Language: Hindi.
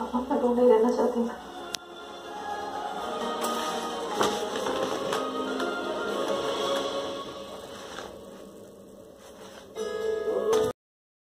अब मैं ढूंढ नहीं रहना चाहती